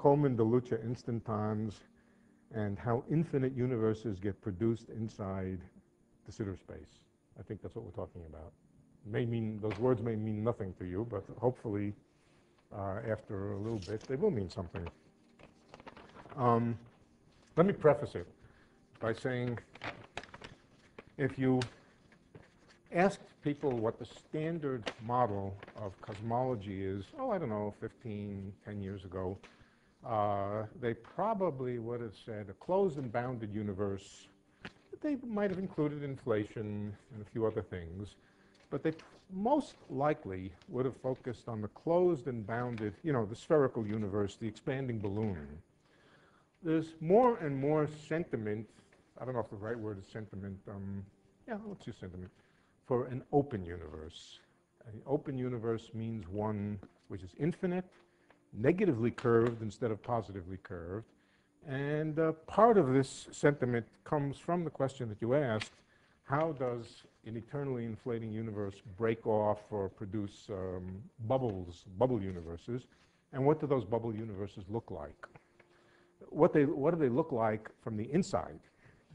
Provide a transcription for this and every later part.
Coleman de Luccia instantons and how infinite universes get produced inside de Sitter space. I think that's what we're talking about. May mean, those words may mean nothing to you, but hopefully uh, after a little bit, they will mean something. Um, let me preface it by saying if you asked people what the standard model of cosmology is, oh, I don't know, 15, 10 years ago, uh, they probably would have said a closed and bounded universe. They might have included inflation and a few other things, but they most likely would have focused on the closed and bounded, you know, the spherical universe, the expanding balloon. There's more and more sentiment, I don't know if the right word is sentiment, um, yeah, let's use sentiment, for an open universe. An open universe means one which is infinite, negatively curved instead of positively curved. And uh, part of this sentiment comes from the question that you asked, how does an eternally inflating universe break off or produce um, bubbles, bubble universes? And what do those bubble universes look like? What, they, what do they look like from the inside?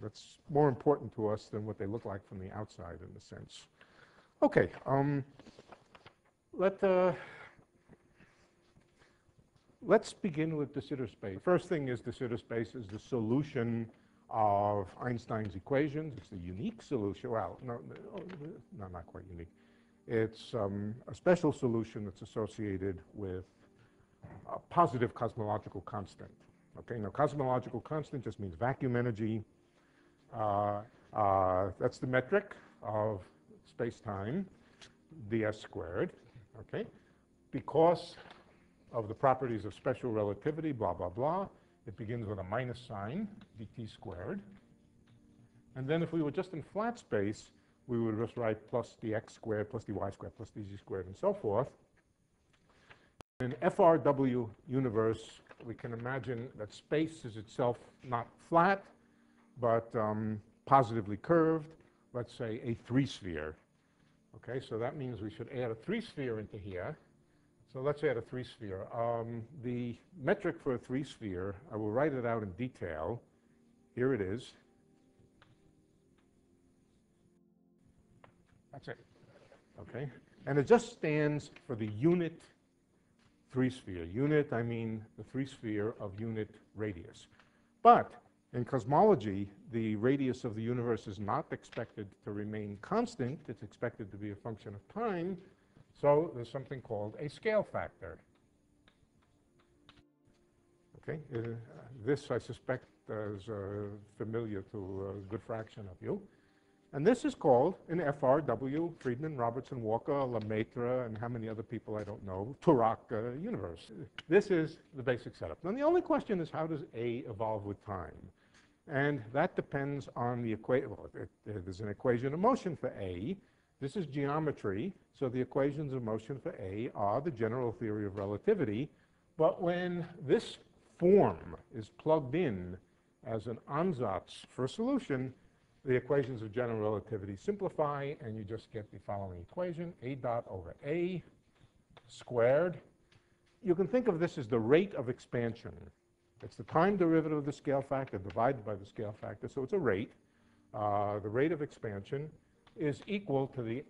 That's more important to us than what they look like from the outside in a sense. Okay, um, let, uh, let's begin with de Sitter space. First thing is de Sitter space is the solution of Einstein's equations. It's a unique solution. Well, no, no not quite unique. It's um, a special solution that's associated with a positive cosmological constant. Okay, now cosmological constant just means vacuum energy. Uh, uh, that's the metric of space-time, ds squared. Okay, because of the properties of special relativity, blah, blah, blah, it begins with a minus sign, dt squared. And then if we were just in flat space, we would just write plus dx squared, plus dy squared, plus dz squared, and so forth. In FRW universe, we can imagine that space is itself not flat, but um, positively curved, let's say a three-sphere. Okay, so that means we should add a three-sphere into here. So let's add a three-sphere. Um, the metric for a three-sphere, I will write it out in detail. Here it is. That's it. Okay? And it just stands for the unit three-sphere. Unit, I mean the three-sphere of unit radius. But in cosmology, the radius of the universe is not expected to remain constant. It's expected to be a function of time. So there's something called a scale factor. Okay, uh, this I suspect is uh, familiar to a good fraction of you. And this is called an FRW, Friedmann, Robertson, Walker, Lemaitre, and how many other people I don't know, Turok uh, universe. This is the basic setup. Now the only question is how does A evolve with time? And that depends on the equation. Well, there's an equation of motion for A, this is geometry, so the equations of motion for A are the general theory of relativity. But when this form is plugged in as an ansatz for a solution, the equations of general relativity simplify, and you just get the following equation, A dot over A squared. You can think of this as the rate of expansion. It's the time derivative of the scale factor divided by the scale factor, so it's a rate. Uh, the rate of expansion is equal to the,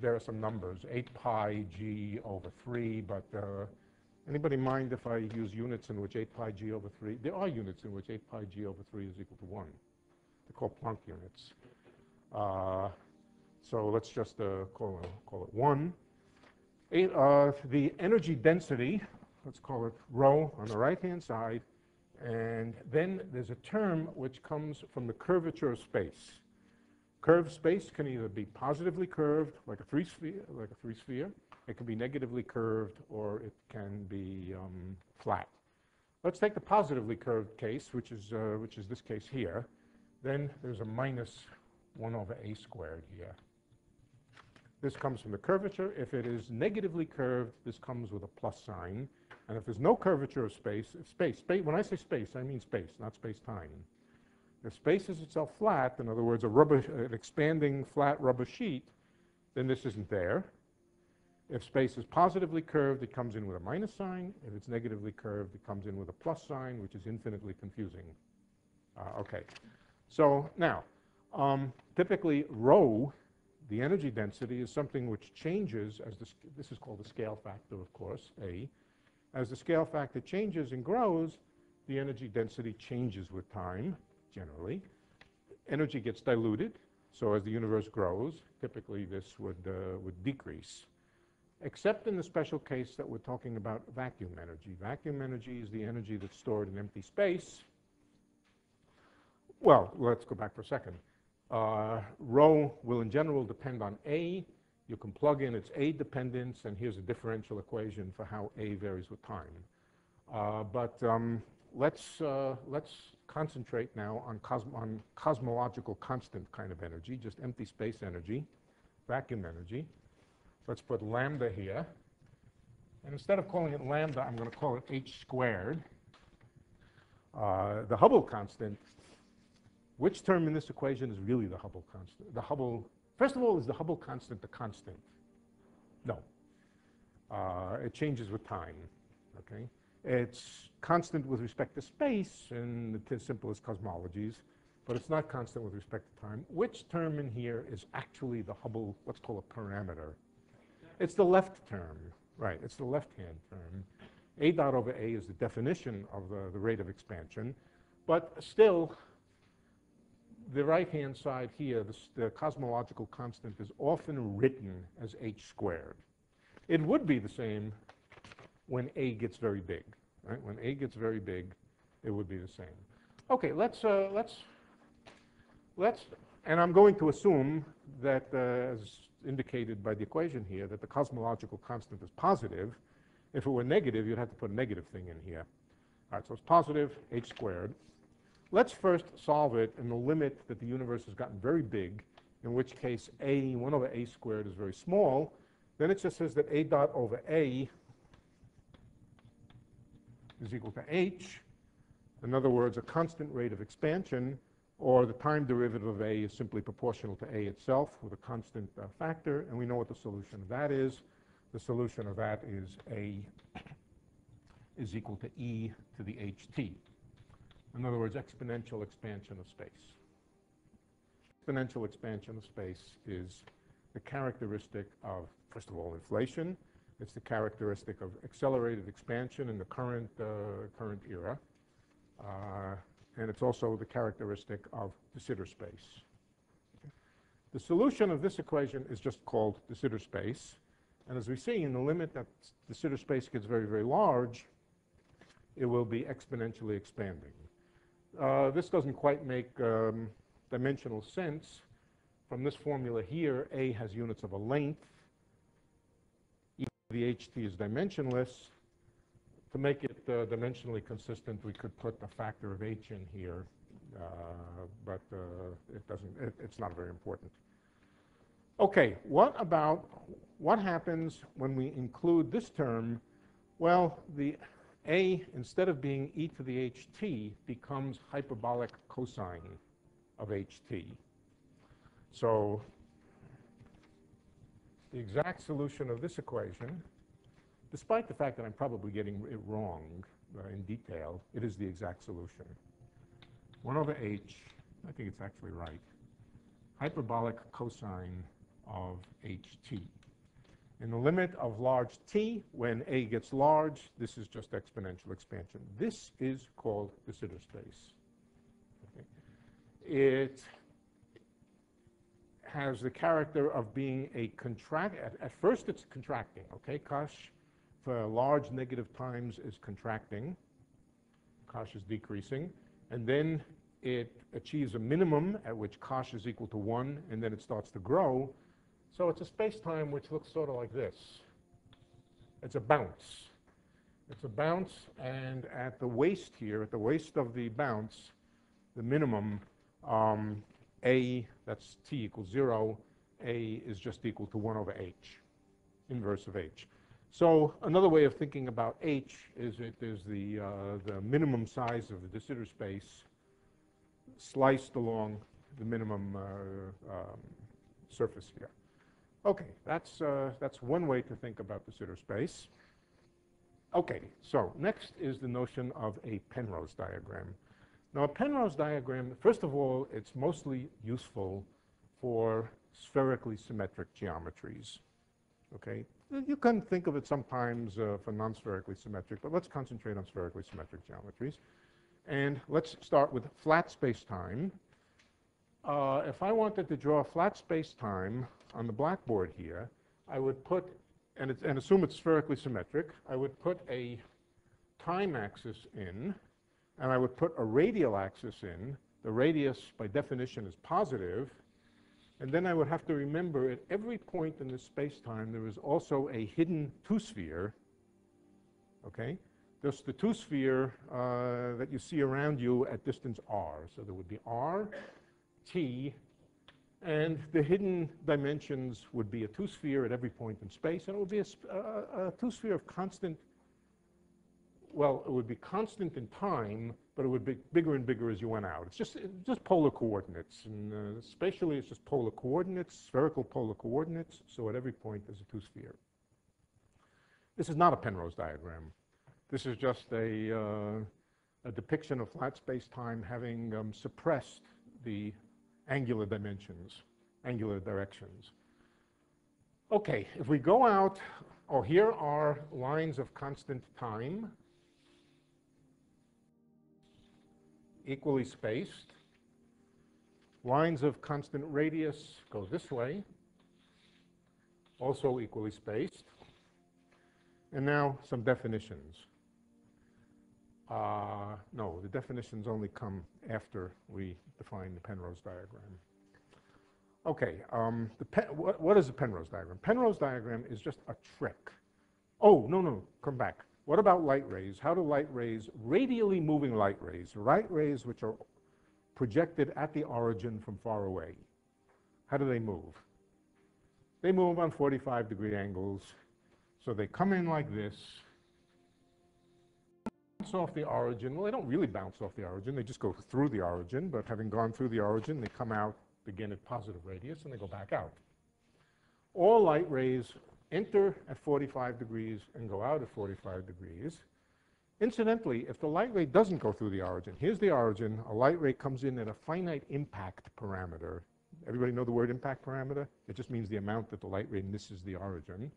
there are some numbers, 8 pi g over 3, but uh, anybody mind if I use units in which 8 pi g over 3? There are units in which 8 pi g over 3 is equal to 1. They're called Planck units. Uh, so let's just uh, call, it, call it 1. Eight, uh, the energy density, let's call it rho on the right-hand side, and then there's a term which comes from the curvature of space. Curved space can either be positively curved, like a three sphere, like a three sphere. It can be negatively curved, or it can be um, flat. Let's take the positively curved case, which is uh, which is this case here. Then there's a minus one over a squared here. This comes from the curvature. If it is negatively curved, this comes with a plus sign. And if there's no curvature of space, space, space when I say space, I mean space, not space-time. If space is itself flat, in other words, a rubber, an expanding flat rubber sheet, then this isn't there. If space is positively curved, it comes in with a minus sign. If it's negatively curved, it comes in with a plus sign, which is infinitely confusing. Uh, okay, so now, um, typically rho, the energy density, is something which changes as the, this is called the scale factor, of course, A. As the scale factor changes and grows, the energy density changes with time, generally. Energy gets diluted, so as the universe grows, typically this would, uh, would decrease except in the special case that we're talking about vacuum energy. Vacuum energy is the energy that's stored in empty space. Well, let's go back for a second. Uh, rho will in general depend on A. You can plug in its A dependence, and here's a differential equation for how A varies with time. Uh, but um, let's, uh, let's concentrate now on, on cosmological constant kind of energy, just empty space energy, vacuum energy. Let's put lambda here. And instead of calling it lambda, I'm going to call it h squared. Uh, the Hubble constant, which term in this equation is really the Hubble constant? The Hubble, first of all, is the Hubble constant the constant? No. Uh, it changes with time, okay? It's constant with respect to space in the simplest cosmologies, but it's not constant with respect to time. Which term in here is actually the Hubble, let's call it parameter? It's the left term, right, it's the left-hand term. A dot over A is the definition of the, the rate of expansion, but still, the right-hand side here, the, cosmological constant is often written as h squared. It would be the same when A gets very big, right? When A gets very big, it would be the same. Okay, let's, uh, let's, let's, and I'm going to assume that, uh, as indicated by the equation here that the cosmological constant is positive. If it were negative, you'd have to put a negative thing in here. All right, so it's positive h squared. Let's first solve it in the limit that the universe has gotten very big, in which case a, 1 over a squared is very small. Then it just says that a dot over a is equal to h. In other words, a constant rate of expansion or the time derivative of a is simply proportional to a itself with a constant uh, factor, and we know what the solution of that is. The solution of that is a is equal to e to the ht. In other words, exponential expansion of space. Exponential expansion of space is the characteristic of, first of all, inflation. It's the characteristic of accelerated expansion in the current, uh, current era. Uh, and it's also the characteristic of de Sitter space. The solution of this equation is just called de Sitter space. And as we see, in the limit that de Sitter space gets very, very large, it will be exponentially expanding. Uh, this doesn't quite make um, dimensional sense. From this formula here, A has units of a length. The HT is dimensionless. To make it uh, dimensionally consistent, we could put a factor of h in here, uh, but uh, it doesn't, it, it's not very important. Okay, what about, what happens when we include this term? Well, the a, instead of being e to the ht, becomes hyperbolic cosine of ht. So the exact solution of this equation despite the fact that I'm probably getting it wrong uh, in detail, it is the exact solution. 1 over h, I think it's actually right, hyperbolic cosine of ht. In the limit of large t, when a gets large, this is just exponential expansion. This is called de Sitter space. Okay. It has the character of being a contract, at, at first it's contracting, okay, cosh for large negative times is contracting, cosh is decreasing, and then it achieves a minimum at which cosh is equal to 1, and then it starts to grow. So it's a space-time which looks sort of like this. It's a bounce. It's a bounce, and at the waist here, at the waist of the bounce, the minimum, um, a, that's t equals 0, a is just equal to 1 over h, inverse of h. So another way of thinking about H is it is the, uh, the minimum size of the de Sitter space sliced along the minimum uh, um, surface here. Okay, that's, uh, that's one way to think about de Sitter space. Okay, so next is the notion of a Penrose diagram. Now, a Penrose diagram, first of all, it's mostly useful for spherically symmetric geometries. Okay, you can think of it sometimes uh, for non-spherically symmetric, but let's concentrate on spherically symmetric geometries. And let's start with flat space-time. Uh, if I wanted to draw flat space-time on the blackboard here, I would put, and, and assume it's spherically symmetric, I would put a time axis in, and I would put a radial axis in. The radius, by definition, is positive, and then I would have to remember at every point in the space-time, there is also a hidden two-sphere, okay? Just the two-sphere uh, that you see around you at distance r. So there would be r, t, and the hidden dimensions would be a two-sphere at every point in space, and it would be a, a, a two-sphere of constant, well, it would be constant in time, but it would be bigger and bigger as you went out. It's just, it's just polar coordinates. And uh, spatially, it's just polar coordinates, spherical polar coordinates. So at every point, there's a two-sphere. This is not a Penrose diagram. This is just a, uh, a depiction of flat space-time having um, suppressed the angular dimensions, angular directions. Okay, if we go out, oh, here are lines of constant time equally spaced. Lines of constant radius go this way, also equally spaced. And now some definitions. Uh, no, the definitions only come after we define the Penrose diagram. Okay, um, what, what is a Penrose diagram? Penrose diagram is just a trick. Oh, no, no, come back. What about light rays? How do light rays, radially moving light rays, light rays which are projected at the origin from far away, how do they move? They move on 45 degree angles. So they come in like this, bounce off the origin. Well, they don't really bounce off the origin. They just go through the origin, but having gone through the origin, they come out, begin at positive radius, and they go back out. All light rays enter at 45 degrees and go out at 45 degrees. Incidentally, if the light ray doesn't go through the origin, here's the origin, a light ray comes in at a finite impact parameter. Everybody know the word impact parameter? It just means the amount that the light ray misses the origin.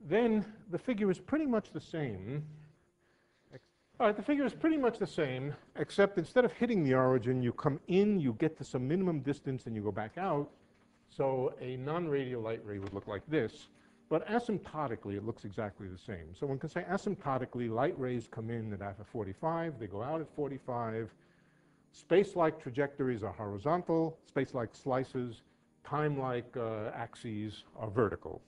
Then the figure is pretty much the same. All right, the figure is pretty much the same, except instead of hitting the origin, you come in, you get to some minimum distance, and you go back out. So a non-radial light ray would look like this. But asymptotically, it looks exactly the same. So one can say asymptotically, light rays come in at 45, they go out at 45. Space-like trajectories are horizontal, space-like slices, time-like uh, axes are vertical.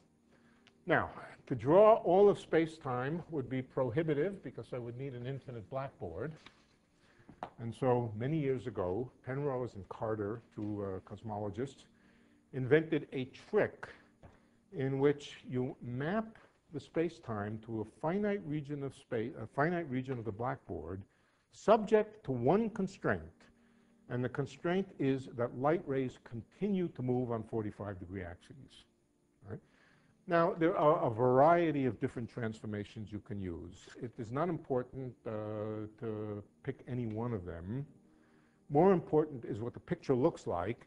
Now, to draw all of space-time would be prohibitive because I would need an infinite blackboard. And so many years ago, Penrose and Carter, two uh, cosmologists, invented a trick in which you map the space-time to a finite region of space, a finite region of the blackboard, subject to one constraint. And the constraint is that light rays continue to move on 45 degree axes. Right? Now, there are a variety of different transformations you can use. It is not important uh, to pick any one of them. More important is what the picture looks like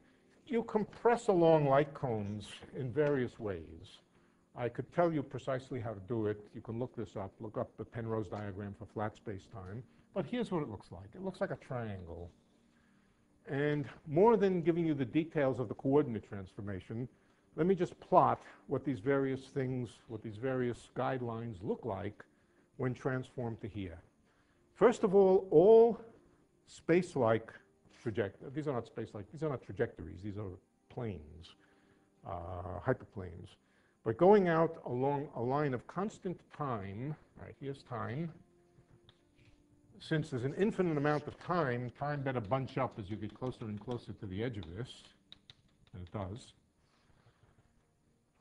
you compress along light cones in various ways. I could tell you precisely how to do it. You can look this up, look up the Penrose diagram for flat space-time. But here's what it looks like. It looks like a triangle. And more than giving you the details of the coordinate transformation, let me just plot what these various things, what these various guidelines look like when transformed to here. First of all, all space-like trajectory. These are not space-like, these are not trajectories, these are planes, uh, hyperplanes. But going out along a line of constant time, right, here's time. Since there's an infinite amount of time, time better bunch up as you get closer and closer to the edge of this, and it does.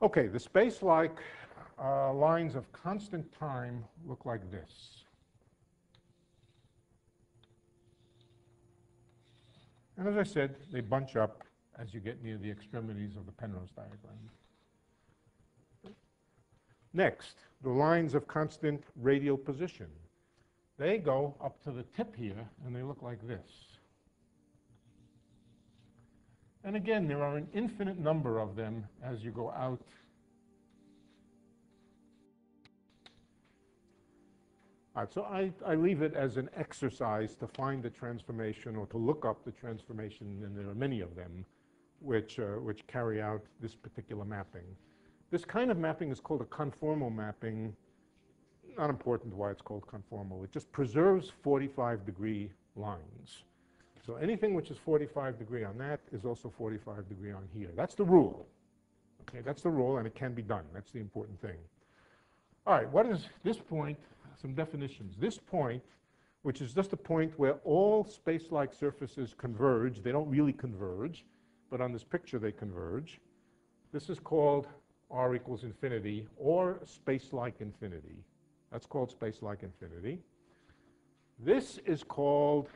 Okay, the space-like uh, lines of constant time look like this. And as I said, they bunch up as you get near the extremities of the Penrose diagram. Next, the lines of constant radial position. They go up to the tip here, and they look like this. And again, there are an infinite number of them as you go out. So I, I leave it as an exercise to find the transformation or to look up the transformation, and there are many of them which, uh, which carry out this particular mapping. This kind of mapping is called a conformal mapping. Not important why it's called conformal. It just preserves 45 degree lines. So anything which is 45 degree on that is also 45 degree on here. That's the rule. Okay, that's the rule, and it can be done. That's the important thing. All right, what is this point? Some definitions. This point, which is just a point where all space-like surfaces converge, they don't really converge, but on this picture they converge. This is called r equals infinity or space-like infinity. That's called space-like infinity. This is called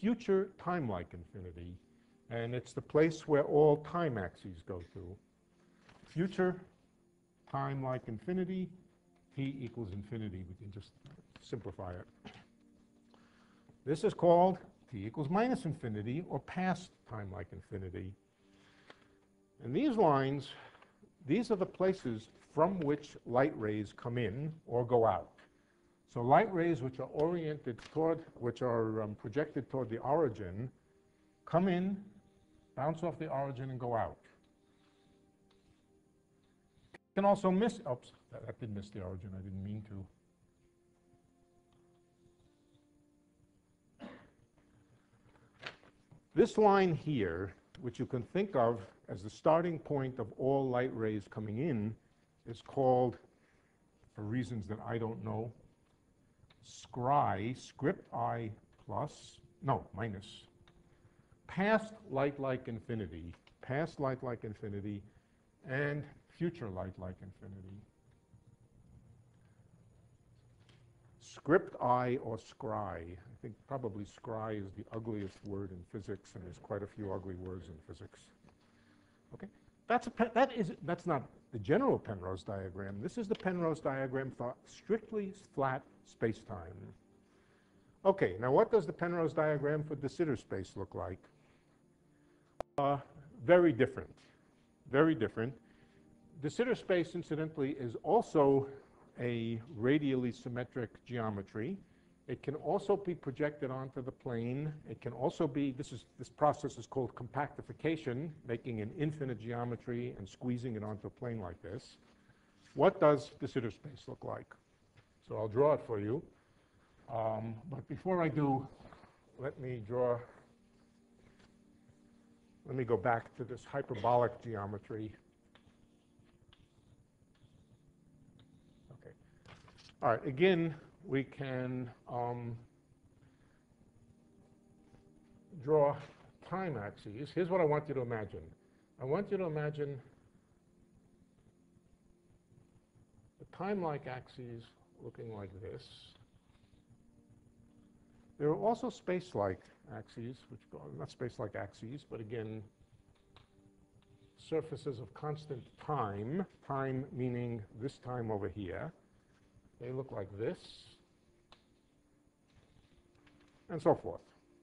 future time-like infinity, and it's the place where all time axes go to. Future time-like infinity, t equals infinity. We can just simplify it. This is called t equals minus infinity, or past time-like infinity. And these lines these are the places from which light rays come in or go out. So light rays which are oriented toward, which are um, projected toward the origin, come in, bounce off the origin, and go out. You Can also miss, oops, that, that did miss the origin, I didn't mean to. This line here, which you can think of as the starting point of all light rays coming in is called, for reasons that I don't know, scry, script i plus, no, minus, past light like infinity, past light like infinity, and future light like infinity. Script i or scry. I think probably scry is the ugliest word in physics, and there's quite a few ugly words in physics. Okay, that's, a, that is, that's not the general Penrose diagram. This is the Penrose diagram for strictly flat space-time. Okay, now what does the Penrose diagram for de Sitter space look like? Uh, very different, very different. De Sitter space, incidentally, is also a radially symmetric geometry. It can also be projected onto the plane. It can also be, this, is, this process is called compactification, making an infinite geometry and squeezing it onto a plane like this. What does de Sitter space look like? So I'll draw it for you. Um, but before I do, let me draw, let me go back to this hyperbolic geometry. Okay. All right, again, we can um, draw time axes. Here's what I want you to imagine. I want you to imagine the time-like axes looking like this. There are also space-like axes, which go, not space-like axes, but again, surfaces of constant time, time meaning this time over here. They look like this and so forth.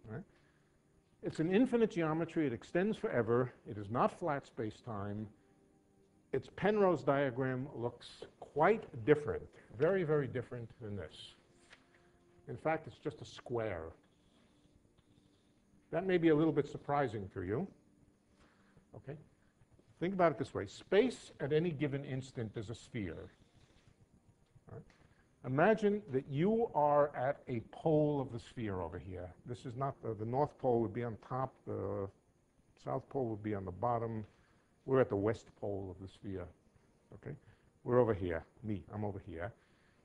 Right? It's an infinite geometry. It extends forever. It is not flat space-time. Its Penrose diagram looks quite different, very, very different than this. In fact, it's just a square. That may be a little bit surprising to you. Okay? Think about it this way. Space at any given instant is a sphere. Imagine that you are at a pole of the sphere over here. This is not, the, the North Pole would be on top, the South Pole would be on the bottom. We're at the West Pole of the sphere, okay? We're over here, me, I'm over here.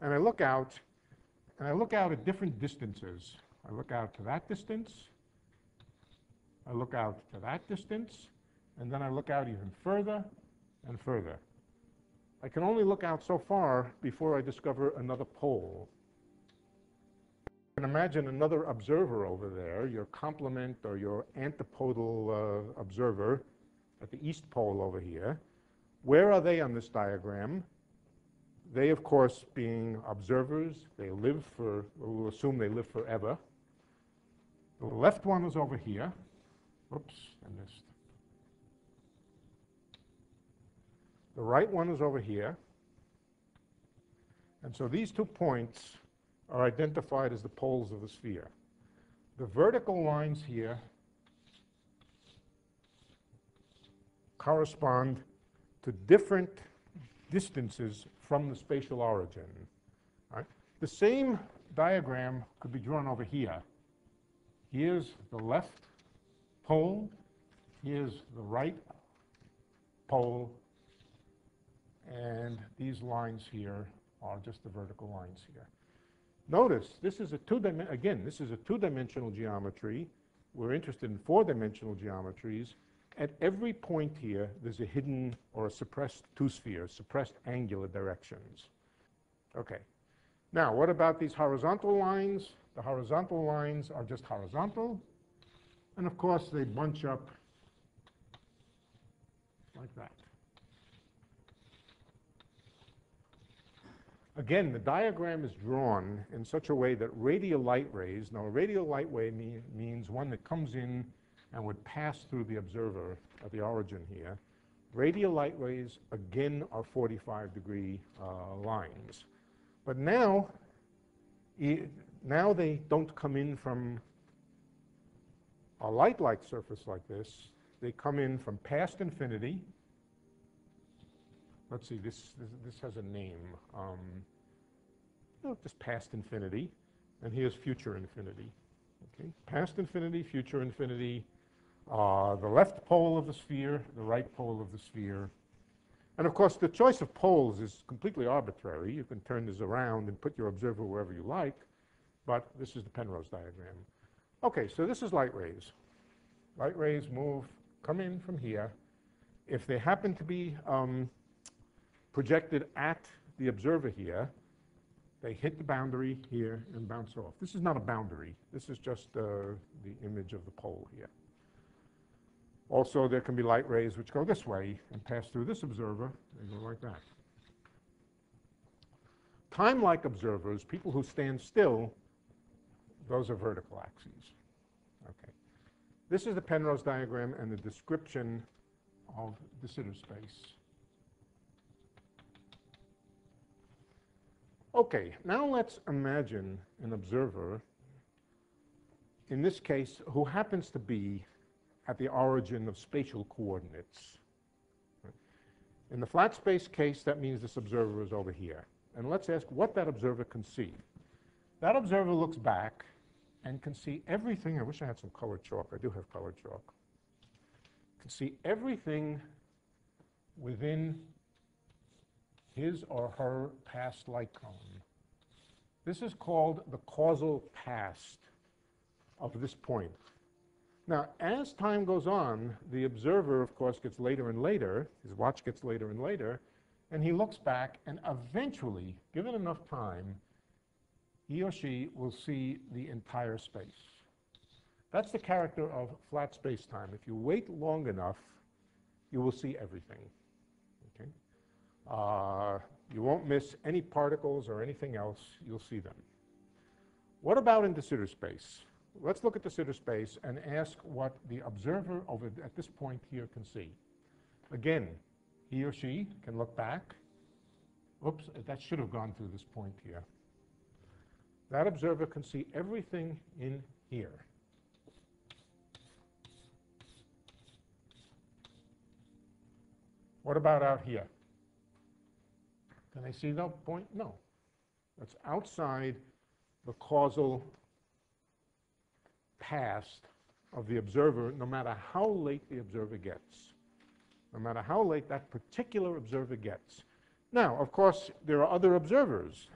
And I look out, and I look out at different distances. I look out to that distance, I look out to that distance, and then I look out even further and further. I can only look out so far before I discover another pole. You can imagine another observer over there, your complement or your antipodal uh, observer at the east pole over here. Where are they on this diagram? They, of course, being observers, they live for, we'll assume they live forever. The left one is over here. Oops, I missed. The right one is over here. And so these two points are identified as the poles of the sphere. The vertical lines here correspond to different distances from the spatial origin. Right? The same diagram could be drawn over here. Here's the left pole, here's the right pole, and these lines here are just the vertical lines here. Notice, this is a two again, this is a two-dimensional geometry. We're interested in four-dimensional geometries. At every point here, there's a hidden or a suppressed two-sphere, suppressed angular directions. Okay. Now, what about these horizontal lines? The horizontal lines are just horizontal. And of course, they bunch up like that. Again, the diagram is drawn in such a way that radial light rays, now a radial light ray mean, means one that comes in and would pass through the observer at the origin here. Radial light rays, again, are 45 degree uh, lines. But now, now they don't come in from a light-like surface like this. They come in from past infinity. Let's see, this, this, this has a name. Um, you know, just past infinity. And here's future infinity. Okay, past infinity, future infinity, uh, the left pole of the sphere, the right pole of the sphere. And of course, the choice of poles is completely arbitrary. You can turn this around and put your observer wherever you like, but this is the Penrose diagram. Okay, so this is light rays. Light rays move, come in from here. If they happen to be um, projected at the observer here, they hit the boundary here and bounce off. This is not a boundary. This is just uh, the image of the pole here. Also, there can be light rays which go this way and pass through this observer. They go like that. Time-like observers, people who stand still, those are vertical axes. Okay. This is the Penrose diagram and the description of de Sitter space. Okay, now let's imagine an observer, in this case, who happens to be at the origin of spatial coordinates. In the flat space case, that means this observer is over here. And let's ask what that observer can see. That observer looks back and can see everything. I wish I had some colored chalk. I do have colored chalk. Can see everything within his or her past light cone. This is called the causal past of this point. Now, as time goes on, the observer, of course, gets later and later, his watch gets later and later, and he looks back, and eventually, given enough time, he or she will see the entire space. That's the character of flat space-time. If you wait long enough, you will see everything. Uh, you won't miss any particles or anything else. You'll see them. What about in de Sitter space? let's look at de Sitter space and ask what the observer over at this point here can see. Again, he or she can look back. Oops, that should have gone through this point here. That observer can see everything in here. What about out here? Can they see that point? No. That's outside the causal past of the observer, no matter how late the observer gets, no matter how late that particular observer gets. Now, of course, there are other observers.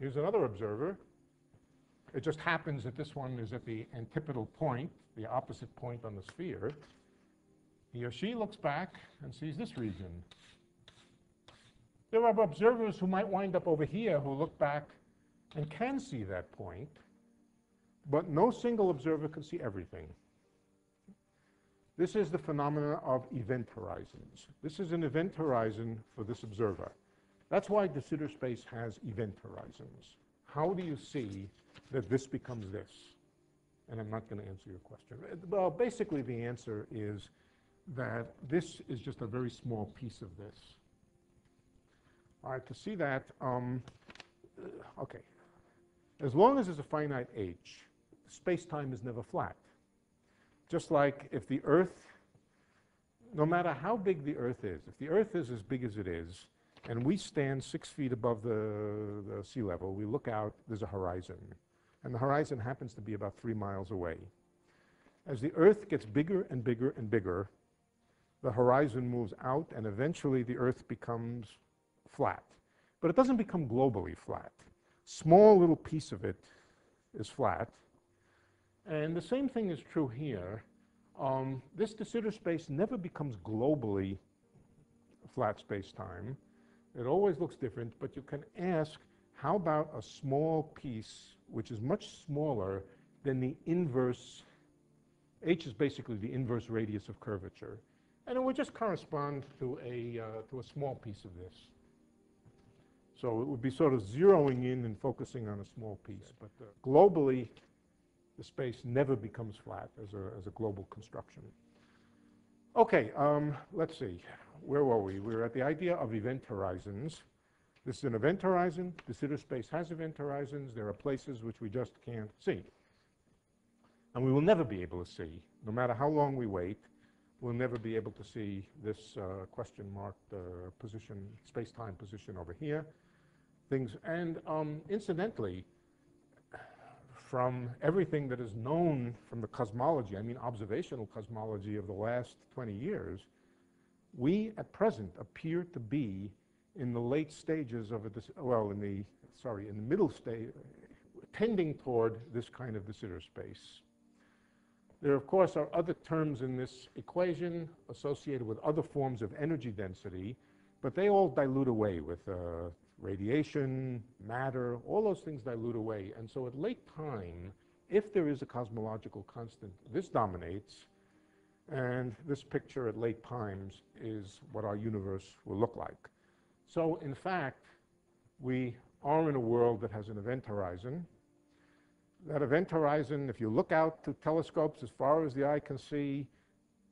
Here's another observer. It just happens that this one is at the antipodal point, the opposite point on the sphere. He or she looks back and sees this region. There are observers who might wind up over here who look back and can see that point. But no single observer can see everything. This is the phenomenon of event horizons. This is an event horizon for this observer. That's why de Sitter space has event horizons. How do you see that this becomes this? And I'm not going to answer your question. Well, basically the answer is that this is just a very small piece of this. All right, to see that, um, okay, as long as there's a finite h, space-time is never flat. Just like if the Earth, no matter how big the Earth is, if the Earth is as big as it is, and we stand six feet above the, the sea level, we look out, there's a horizon. And the horizon happens to be about three miles away. As the Earth gets bigger and bigger and bigger, the horizon moves out, and eventually the Earth becomes flat. But it doesn't become globally flat. Small little piece of it is flat, and the same thing is true here. Um, this de Sitter space never becomes globally flat space-time. It always looks different, but you can ask, how about a small piece which is much smaller than the inverse, h is basically the inverse radius of curvature. And it would just correspond to a, uh, to a small piece of this. So it would be sort of zeroing in and focusing on a small piece. But uh, globally, the space never becomes flat as a, as a global construction. Okay, um, let's see. Where were we? We were at the idea of event horizons. This is an event horizon. De Sitter space has event horizons. There are places which we just can't see. And we will never be able to see, no matter how long we wait, we'll never be able to see this uh, question marked uh, position, space-time position over here. Things, and um, incidentally, from everything that is known from the cosmology, I mean observational cosmology of the last 20 years, we at present appear to be in the late stages of a, well, in the, sorry, in the middle stage, tending toward this kind of de space. There, of course, are other terms in this equation associated with other forms of energy density, but they all dilute away with uh, radiation, matter, all those things dilute away. And so at late time, if there is a cosmological constant, this dominates, and this picture at late times is what our universe will look like. So in fact, we are in a world that has an event horizon. That event horizon, if you look out to telescopes as far as the eye can see,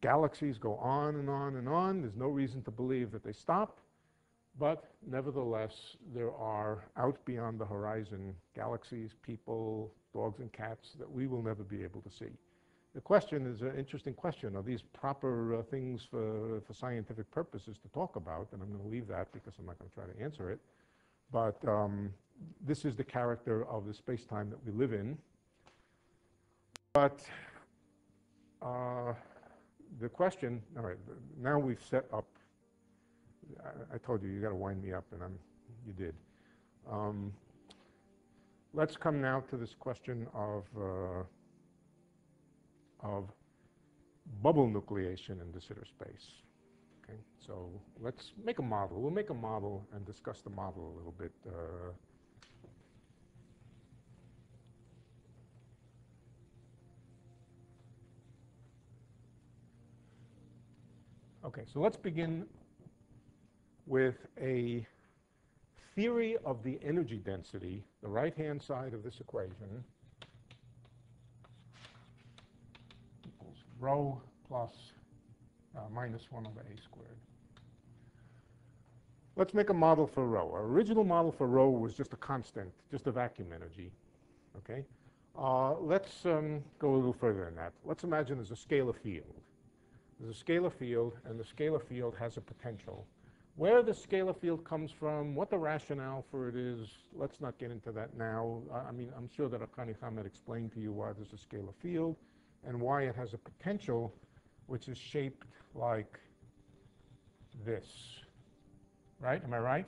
galaxies go on and on and on. There's no reason to believe that they stop. But nevertheless, there are out beyond the horizon galaxies, people, dogs and cats that we will never be able to see. The question is an interesting question. Are these proper uh, things for, for scientific purposes to talk about? And I'm going to leave that because I'm not going to try to answer it. But um, this is the character of the space-time that we live in. But uh, the question, all right, now we've set up I, I told you, you got to wind me up, and I'm, you did. Um, let's come now to this question of, uh, of bubble nucleation in de Sitter space. Okay, so let's make a model. We'll make a model and discuss the model a little bit. Uh, Okay, so let's begin with a theory of the energy density, the right-hand side of this equation, equals rho plus uh, minus 1 over a squared. Let's make a model for rho. Our original model for rho was just a constant, just a vacuum energy. Okay? Uh, let's um, go a little further than that. Let's imagine there's a scalar field. There's a scalar field, and the scalar field has a potential where the scalar field comes from, what the rationale for it is, let's not get into that now. I mean, I'm sure that Arkani-Hamed explained to you why there's a scalar field and why it has a potential which is shaped like this. Right? Am I right?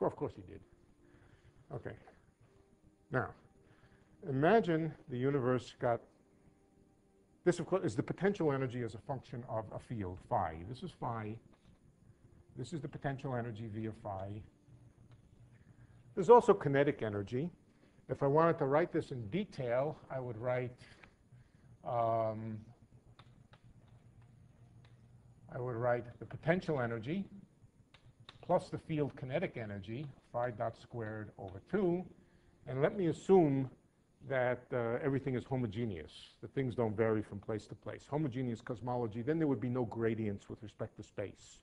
Of course he did. Okay. Now, imagine the universe got this, of course, is the potential energy as a function of a field, phi. This is phi. This is the potential energy via phi. There's also kinetic energy. If I wanted to write this in detail, I would write, um, I would write the potential energy plus the field kinetic energy, phi dot squared over 2. And let me assume that uh, everything is homogeneous, that things don't vary from place to place. Homogeneous cosmology, then there would be no gradients with respect to space.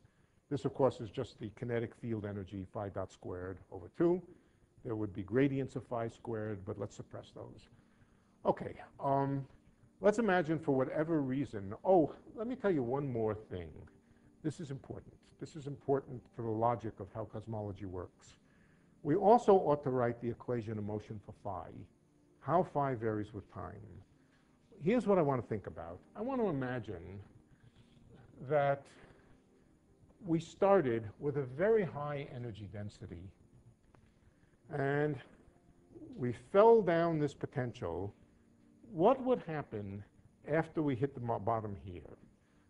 This, of course, is just the kinetic field energy, phi dot squared over 2. There would be gradients of phi squared, but let's suppress those. Okay, um, let's imagine for whatever reason, oh, let me tell you one more thing. This is important. This is important for the logic of how cosmology works. We also ought to write the equation of motion for phi, how phi varies with time. Here's what I want to think about. I want to imagine that we started with a very high energy density and we fell down this potential. What would happen after we hit the bottom here?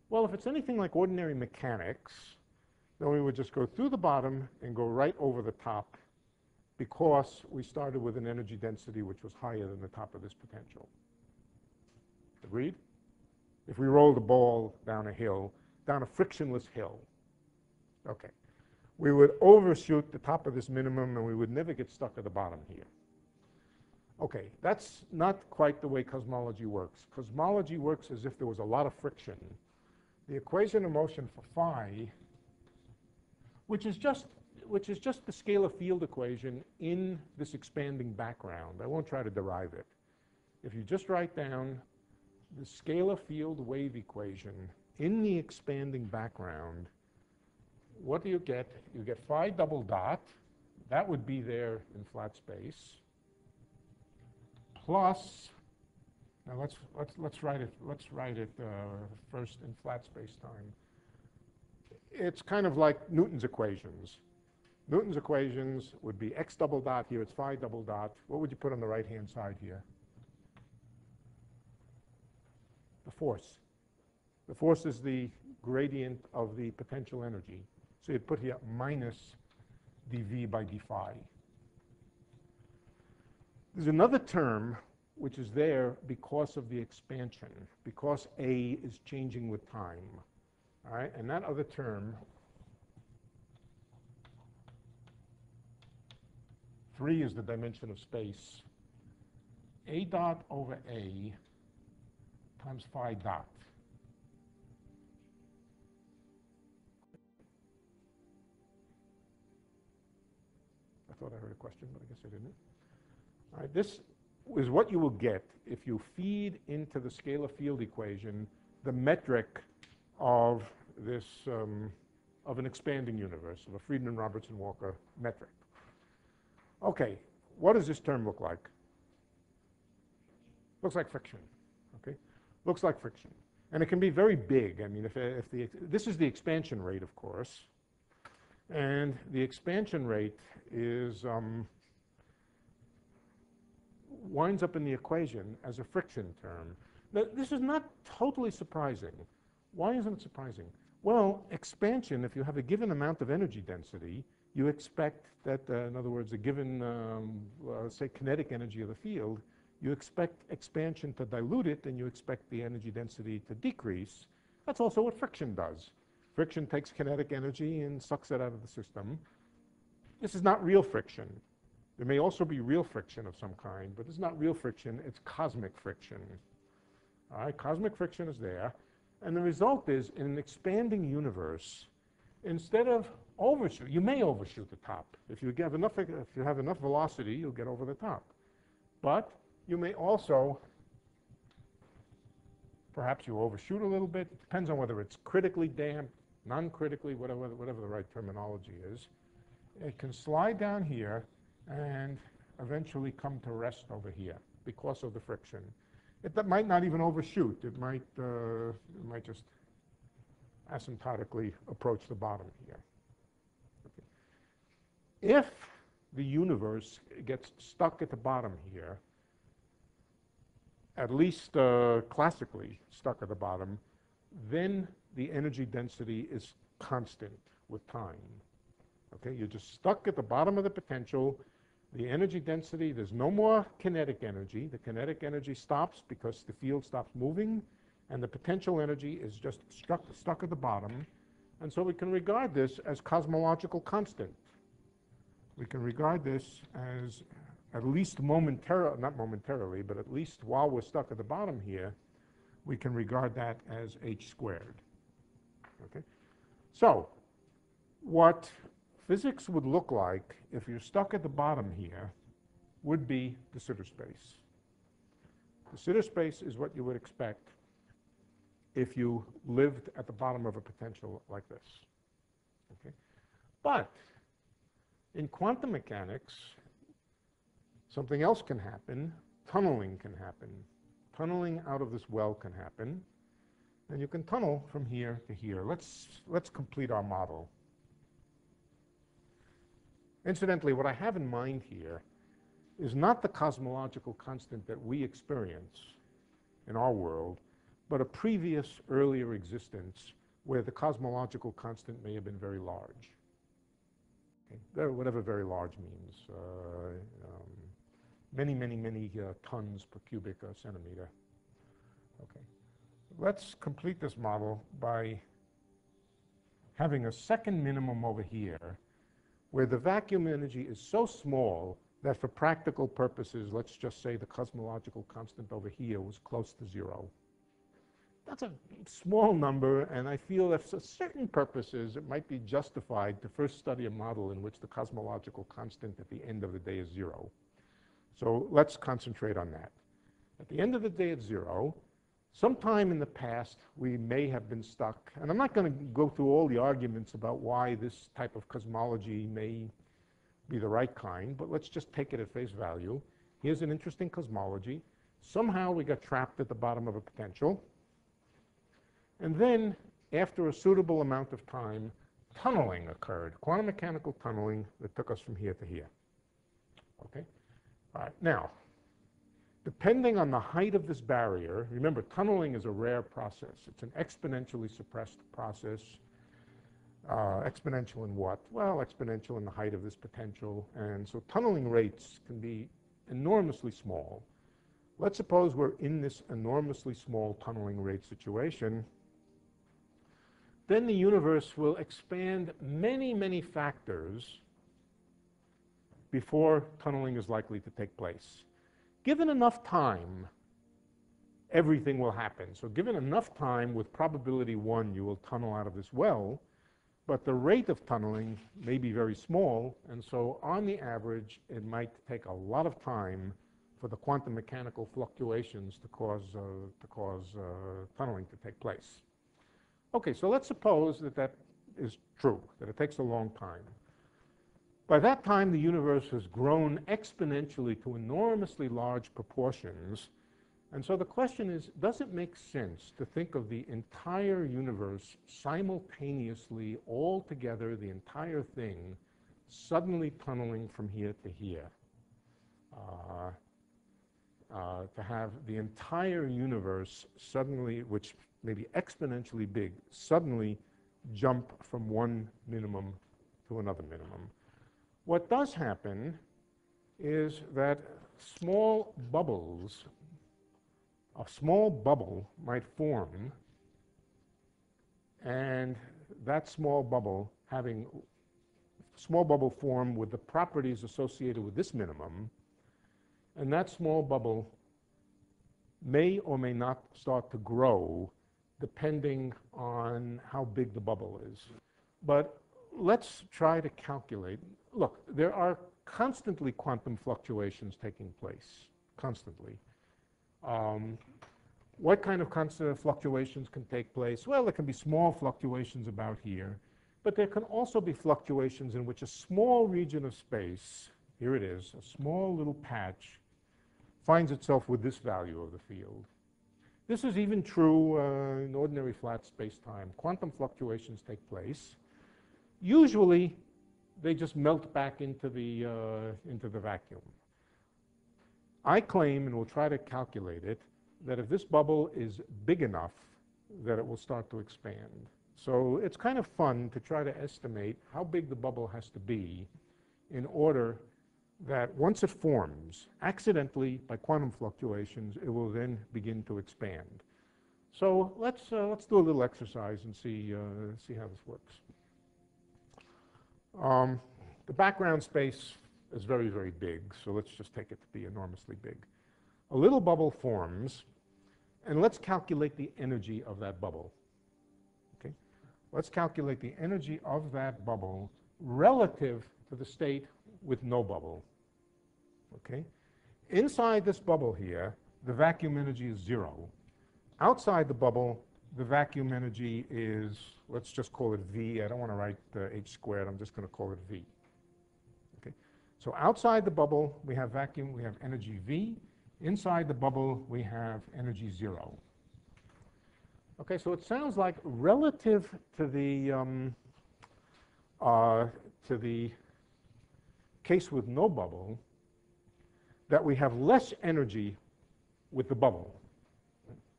Well, if it's anything like ordinary mechanics, then we would just go through the bottom and go right over the top because we started with an energy density which was higher than the top of this potential. Agreed? If we rolled the ball down a hill, down a frictionless hill, okay, we would overshoot the top of this minimum and we would never get stuck at the bottom here. Okay, that's not quite the way cosmology works. Cosmology works as if there was a lot of friction. The equation of motion for phi, which is just which is just the scalar field equation in this expanding background. I won't try to derive it. If you just write down the scalar field wave equation in the expanding background, what do you get? You get phi double dot. That would be there in flat space. Plus, now let's let's let's write it. Let's write it uh, first in flat space time. It's kind of like Newton's equations. Newton's equations would be x double dot here, it's phi double dot. What would you put on the right-hand side here? The force. The force is the gradient of the potential energy. So you'd put here minus dv by d phi. There's another term which is there because of the expansion, because A is changing with time. All right, and that other term, 3 is the dimension of space. A dot over A times phi dot. I thought I heard a question, but I guess I didn't. All right, this is what you will get if you feed into the scalar field equation the metric of this, um, of an expanding universe, of a Friedmann-Robertson-Walker metric. Okay, what does this term look like? Looks like friction, okay? Looks like friction. And it can be very big. I mean, if, if the, this is the expansion rate, of course. And the expansion rate is um, winds up in the equation as a friction term. Now, this is not totally surprising. Why isn't it surprising? Well, expansion, if you have a given amount of energy density, you expect that, uh, in other words, a given, um, uh, say, kinetic energy of the field, you expect expansion to dilute it, and you expect the energy density to decrease. That's also what friction does. Friction takes kinetic energy and sucks it out of the system. This is not real friction. There may also be real friction of some kind, but it's not real friction, it's cosmic friction. All right, cosmic friction is there. And the result is, in an expanding universe, instead of overshoot, you may overshoot the top. If you have enough, if you have enough velocity, you'll get over the top. But you may also perhaps you overshoot a little bit. It depends on whether it's critically damped, non-critically, whatever, whatever the right terminology is. It can slide down here and eventually come to rest over here because of the friction. It that might not even overshoot. It might, uh, it might just asymptotically approach the bottom here. If the universe gets stuck at the bottom here, at least uh, classically stuck at the bottom, then the energy density is constant with time. Okay, you're just stuck at the bottom of the potential. the energy density, there's no more kinetic energy. The kinetic energy stops because the field stops moving, and the potential energy is just stuck, stuck at the bottom. And so we can regard this as cosmological constant. We can regard this as at least momentarily, not momentarily, but at least while we're stuck at the bottom here, we can regard that as h squared. Okay? So, what physics would look like if you're stuck at the bottom here would be de Sitter space. De Sitter space is what you would expect if you lived at the bottom of a potential like this. Okay? But in quantum mechanics, something else can happen. Tunneling can happen. Tunneling out of this well can happen. And you can tunnel from here to here. Let's, let's complete our model. Incidentally, what I have in mind here is not the cosmological constant that we experience in our world, but a previous earlier existence where the cosmological constant may have been very large. Whatever very large means. Uh, um, many, many, many uh, tons per cubic uh, centimeter. Okay. Let's complete this model by having a second minimum over here where the vacuum energy is so small that for practical purposes, let's just say the cosmological constant over here was close to zero. That's a small number, and I feel that for certain purposes, it might be justified to first study a model in which the cosmological constant at the end of the day is zero. So let's concentrate on that. At the end of the day at zero, Sometime in the past, we may have been stuck, and I'm not going to go through all the arguments about why this type of cosmology may be the right kind, but let's just take it at face value. Here's an interesting cosmology. Somehow we got trapped at the bottom of a potential. And then, after a suitable amount of time, tunneling occurred, quantum mechanical tunneling that took us from here to here. Okay? All right, now, Depending on the height of this barrier, remember, tunneling is a rare process. It's an exponentially suppressed process. Uh, exponential in what? Well, exponential in the height of this potential. And so tunneling rates can be enormously small. Let's suppose we're in this enormously small tunneling rate situation. Then the universe will expand many, many factors before tunneling is likely to take place. Given enough time, everything will happen. So given enough time, with probability one, you will tunnel out of this well, but the rate of tunneling may be very small, and so on the average, it might take a lot of time for the quantum mechanical fluctuations to cause, uh, to cause uh, tunneling to take place. Okay, so let's suppose that that is true, that it takes a long time. By that time, the universe has grown exponentially to enormously large proportions. And so the question is, does it make sense to think of the entire universe simultaneously, all together, the entire thing, suddenly tunneling from here to here? Uh, uh, to have the entire universe suddenly, which may be exponentially big, suddenly jump from one minimum to another minimum. What does happen is that small bubbles, a small bubble might form, and that small bubble having small bubble form with the properties associated with this minimum, and that small bubble may or may not start to grow depending on how big the bubble is. But let's try to calculate look, there are constantly quantum fluctuations taking place, constantly. Um, what kind of constant fluctuations can take place? Well, there can be small fluctuations about here, but there can also be fluctuations in which a small region of space, here it is, a small little patch, finds itself with this value of the field. This is even true uh, in ordinary flat space-time. Quantum fluctuations take place. Usually, they just melt back into the, uh, into the vacuum. I claim, and we'll try to calculate it, that if this bubble is big enough, that it will start to expand. So it's kind of fun to try to estimate how big the bubble has to be in order that once it forms, accidentally by quantum fluctuations, it will then begin to expand. So let's, uh, let's do a little exercise and see, uh, see how this works. Um, the background space is very, very big, so let's just take it to be enormously big. A little bubble forms, and let's calculate the energy of that bubble. Okay? Let's calculate the energy of that bubble relative to the state with no bubble. Okay? Inside this bubble here, the vacuum energy is zero. Outside the bubble, the vacuum energy is, let's just call it V. I don't want to write uh, h squared. I'm just going to call it V. Okay? So outside the bubble, we have vacuum, we have energy V. Inside the bubble, we have energy zero. Okay, so it sounds like relative to the um, uh, to the case with no bubble, that we have less energy with the bubble.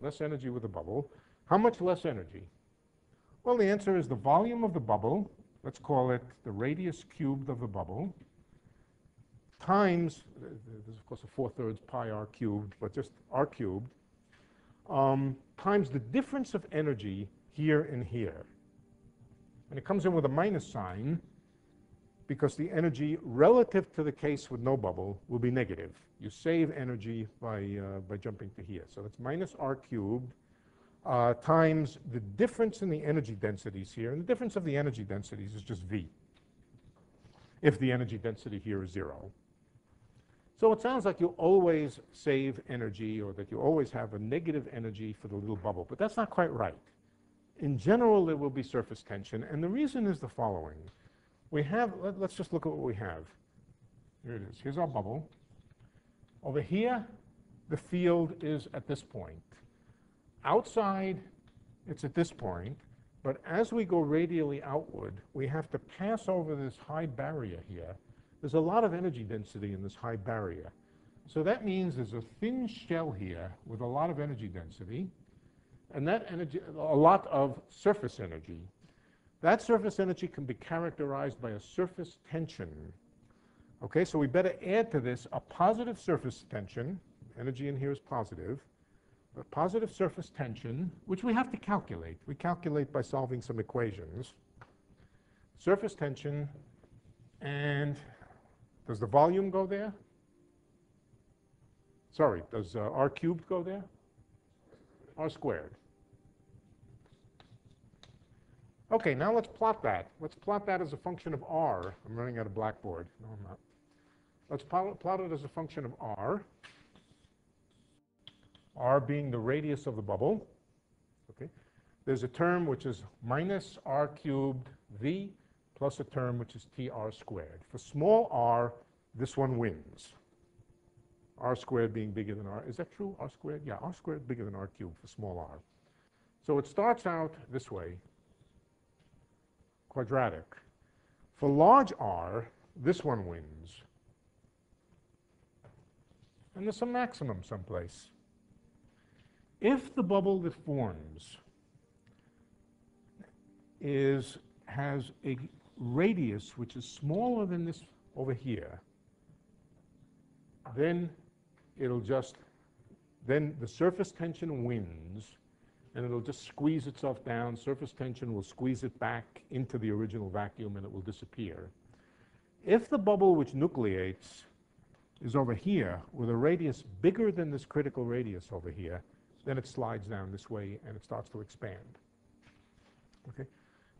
Less energy with the bubble. How much less energy? Well, the answer is the volume of the bubble, let's call it the radius cubed of the bubble, times, there's of course a 4 thirds pi r cubed, but just r cubed, um, times the difference of energy here and here. And it comes in with a minus sign because the energy relative to the case with no bubble will be negative. You save energy by, uh, by jumping to here. So it's minus r cubed uh, times the difference in the energy densities here. And the difference of the energy densities is just V, if the energy density here is zero. So it sounds like you always save energy or that you always have a negative energy for the little bubble, but that's not quite right. In general, there will be surface tension, and the reason is the following. We have, let, us just look at what we have. Here it is. Here's our bubble. Over here, the field is at this point. Outside, it's at this point, but as we go radially outward, we have to pass over this high barrier here there's a lot of energy density in this high barrier. So that means there's a thin shell here with a lot of energy density, and that energy, a lot of surface energy. That surface energy can be characterized by a surface tension. Okay, so we better add to this a positive surface tension. Energy in here is positive. A positive surface tension, which we have to calculate. We calculate by solving some equations. Surface tension and does the volume go there? Sorry, does uh, r cubed go there? r squared. Okay, now let's plot that. Let's plot that as a function of r. I'm running out of blackboard. No, I'm not. Let's plot, plot it as a function of r. r being the radius of the bubble. Okay. There's a term which is minus r cubed v plus a term which is tr squared. For small r, this one wins. r squared being bigger than r. Is that true? r squared? Yeah, r squared bigger than r cubed for small r. So it starts out this way, quadratic. For large r, this one wins. And there's some maximum someplace. If the bubble that forms is has a radius which is smaller than this over here, then it'll just, then the surface tension wins and it'll just squeeze itself down. Surface tension will squeeze it back into the original vacuum and it will disappear. If the bubble which nucleates is over here with a radius bigger than this critical radius over here, then it slides down this way and it starts to expand. Okay?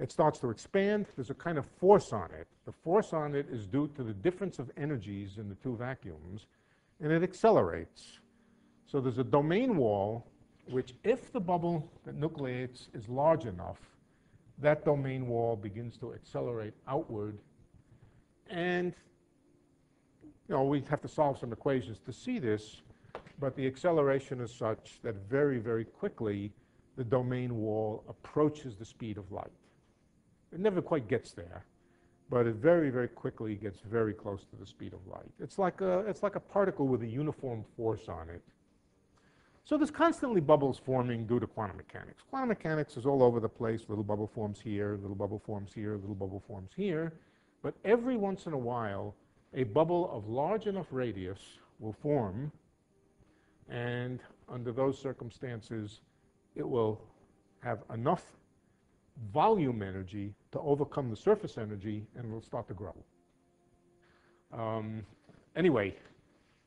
it starts to expand. There's a kind of force on it. The force on it is due to the difference of energies in the two vacuums, and it accelerates. So there's a domain wall, which if the bubble that nucleates is large enough, that domain wall begins to accelerate outward. And, you know, we have to solve some equations to see this, but the acceleration is such that very, very quickly the domain wall approaches the speed of light. It never quite gets there, but it very, very quickly gets very close to the speed of light. It's like a, it's like a particle with a uniform force on it. So there's constantly bubbles forming due to quantum mechanics. Quantum mechanics is all over the place. Little bubble forms here, little bubble forms here, little bubble forms here. But every once in a while, a bubble of large enough radius will form, and under those circumstances, it will have enough volume energy to overcome the surface energy and it will start to grow. Um, anyway,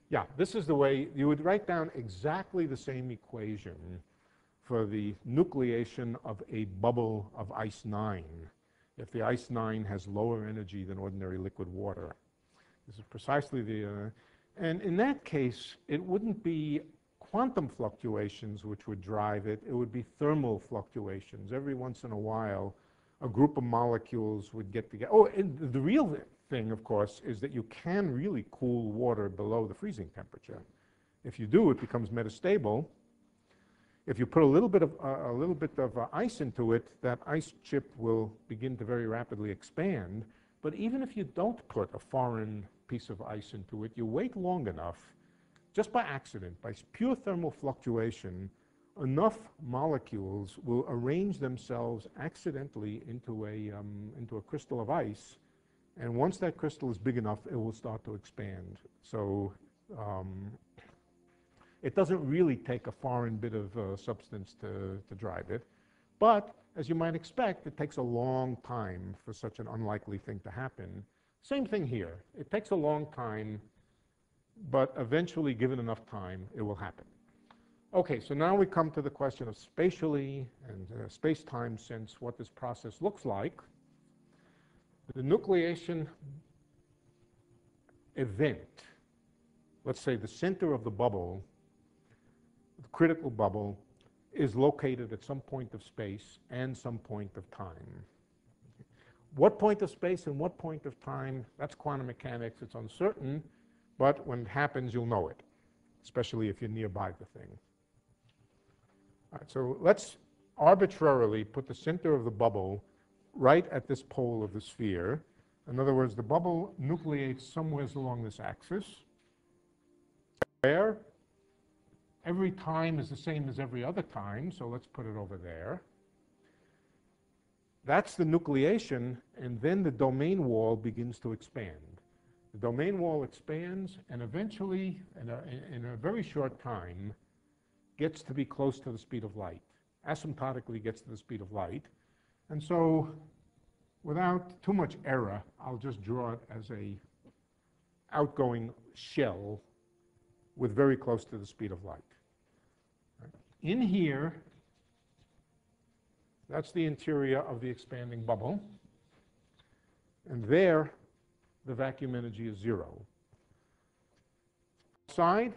yeah, this is the way you would write down exactly the same equation for the nucleation of a bubble of ice 9 if the ice 9 has lower energy than ordinary liquid water. This is precisely the, uh, and in that case, it wouldn't be quantum fluctuations which would drive it, it would be thermal fluctuations. Every once in a while, a group of molecules would get together. Oh, and the real thing, of course, is that you can really cool water below the freezing temperature. If you do, it becomes metastable. If you put a little bit of, uh, a little bit of uh, ice into it, that ice chip will begin to very rapidly expand. But even if you don't put a foreign piece of ice into it, you wait long enough, just by accident, by pure thermal fluctuation, enough molecules will arrange themselves accidentally into a, um, into a crystal of ice. And once that crystal is big enough, it will start to expand. So um, it doesn't really take a foreign bit of uh, substance to, to drive it. But as you might expect, it takes a long time for such an unlikely thing to happen. Same thing here. It takes a long time, but eventually, given enough time, it will happen. Okay, so now we come to the question of spatially and uh, space-time sense, what this process looks like. The nucleation event, let's say the center of the bubble the critical bubble is located at some point of space and some point of time. What point of space and what point of time, that's quantum mechanics. It's uncertain, but when it happens, you'll know it, especially if you're nearby the thing. All right, so let's arbitrarily put the center of the bubble right at this pole of the sphere. In other words, the bubble nucleates somewhere along this axis. Where? Every time is the same as every other time, so let's put it over there. That's the nucleation, and then the domain wall begins to expand. The domain wall expands, and eventually, in a, in a very short time, gets to be close to the speed of light, asymptotically gets to the speed of light. And so, without too much error, I'll just draw it as a outgoing shell with very close to the speed of light. In here, that's the interior of the expanding bubble. And there, the vacuum energy is zero. Side,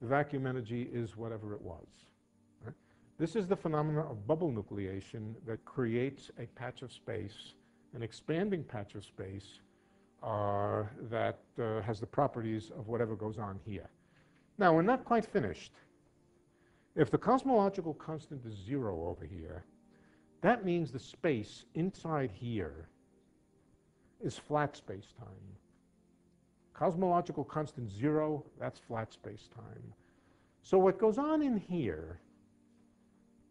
the vacuum energy is whatever it was. This is the phenomenon of bubble nucleation that creates a patch of space, an expanding patch of space uh, that uh, has the properties of whatever goes on here. Now, we're not quite finished. If the cosmological constant is zero over here, that means the space inside here is flat space-time. Cosmological constant zero, that's flat space-time. So what goes on in here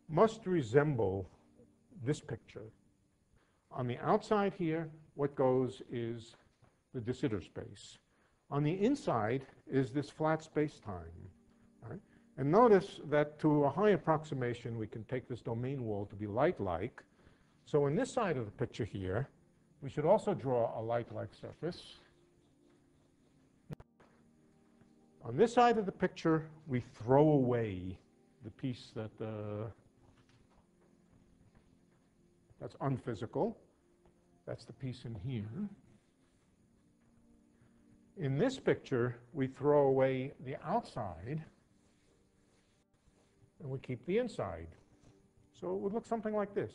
must resemble this picture. On the outside here, what goes is the de Sitter space. On the inside is this flat space-time. And notice that to a high approximation, we can take this domain wall to be light-like. So in this side of the picture here, we should also draw a light-like surface. On this side of the picture, we throw away the piece that uh, that's unphysical. That's the piece in here. In this picture, we throw away the outside and we keep the inside. So it would look something like this.